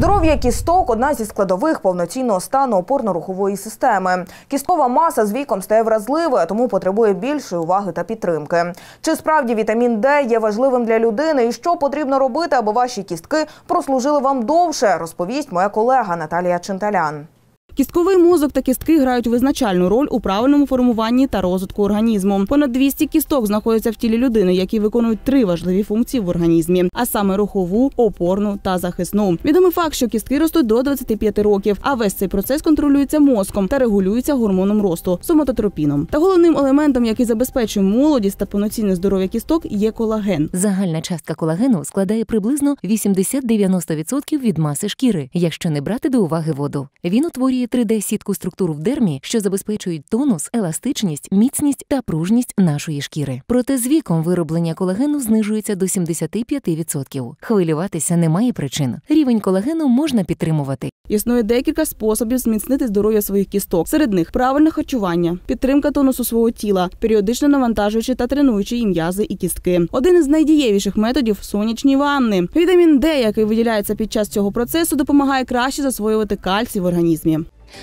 Здоров'я кісток одна зі складових повноцінного стану опорно-рухової системи. Кісткова маса з віком стає вразливою, тому потребує більшої уваги та підтримки. Чи справді вітамін Д є важливим для людини, і що потрібно робити, аби ваші кістки прослужили вам довше, розповість моя колега Наталія Чинталян. Кістковий мозок та кістки грають визначальну роль у правильному формуванні та розвитку організму. Понад 200 кісток знаходяться в тілі людини, які виконують три важливі функції в організмі, а саме рухову, опорну та захисну. Відомий факт, що кістки ростуть до 25 років, а весь цей процес контролюється мозком та регулюється гормоном росту соматотропіном. Та головним елементом, який забезпечує молодість та повноцінне здоров'я кісток, є колаген. Загальна частка колагену складає приблизно 80-90% від маси шкіри, якщо не брати до уваги воду. Він утворює 3D-сітку структур в дермі, що забезпечують тонус, еластичність, міцність та пружність нашої шкіри. Проте з віком вироблення колагену знижується до 75%. Хвилюватися немає причин. Рівень колагену можна підтримувати. Існує декілька способів зміцнити здоров'я своїх кісток. Серед них правильне харчування, підтримка тонусу свого тіла, періодично навантажуючи та тренуючи і м'язи і кістки. Один із найдієвіших методів сонячні ванни. Вітамін Д, який виділяється під час цього процесу, допомагає краще засвоювати кальцій в організмі.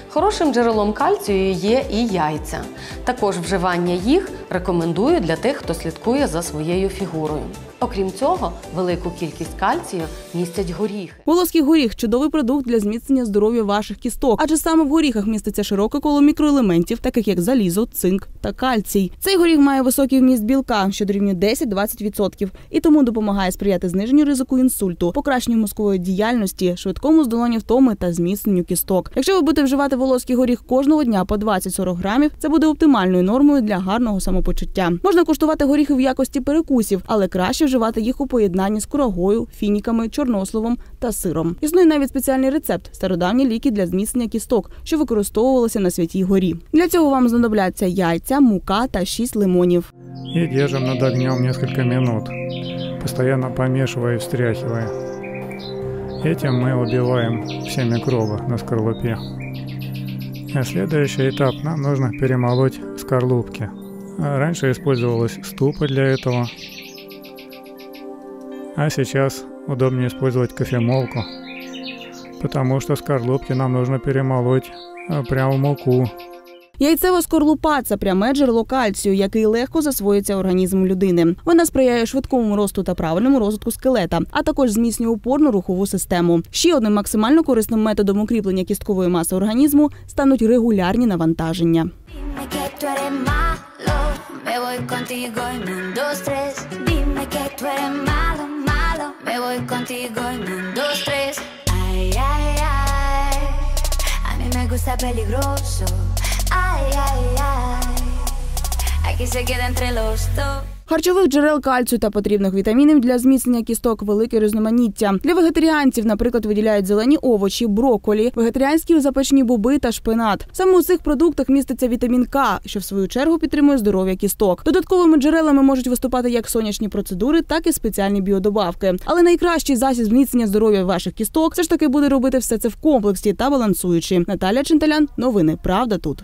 Хорошим джерелом кальцію є і яйця. Також вживання їх рекомендую для тих, хто слідкує за своєю фігурою. Окрім цього, велику кількість кальцію містять горіхи. Волоський горіх чудовий продукт для зміцнення здоров'я ваших кісток, адже саме в горіхах міститься широке коло мікроелементів, таких як залізо, цинк та кальцій. Цей горіх має високий вміст білка, що дорівнює 10-20%, і тому допомагає сприяти зниженню ризику інсульту, покращенню мозкової діяльності, швидкому здоланню втоми та зміцненню кісток. Якщо ви будете вживати волоський горіх кожного дня по 20-40 грамів, це буде оптимальною нормою для гарного самопочуття. Можна куштувати горіхи в якості перекусів, але краще вживати їх у поєднанні з курагою, фініками, чорнословом та сиром. Існує навіть спеціальний рецепт стародавні ліки для зміцнення кісток, що використовувалися на святій горі. Для цього вам знадобляться яйця, мука та 6 лимонів. И держим над огнем несколько минут, постоянно помешивая и встряхивая. Этим мы убиваем все микробы на скорлупе. А следующий этап нам нужно перемолоть скорлупки. А Раньше использовалась ступа для этого, а сейчас удобнее использовать кофемолку, потому что скорлупки нам нужно перемолоть прямо в муку. Яйцева скорлупа це пряме джерело кальцію, який легко засвоюється організмом людини. Вона сприяє швидкому росту та правильному розвитку скелета, а також зміцнює опорну рухову систему. Ще одним максимально корисним методом укріплення кісткової маси організму стануть регулярні навантаження. Contigo en un, dos, tres. Ay, ay, ay, a mí me gusta peligroso. Ay, ay, ay, aquí se queda entre los dos. Харчових джерел кальцію та потрібних вітамінів для зміцнення кісток велике різноманіття. Для вегетаріанців, наприклад, виділяють зелені овочі, брокколі, вегетаріанські запечені боби та шпинат. Саме у цих продуктах міститься вітамін К, що в свою чергу підтримує здоров'я кісток. Додатковими джерелами можуть виступати як сонячні процедури, так і спеціальні біодобавки. Але найкращий засіб зміцнення здоров'я ваших кісток все ж таки буде робити все це в комплексі та балансуючи. Наталя Чинталян, новини Правда тут.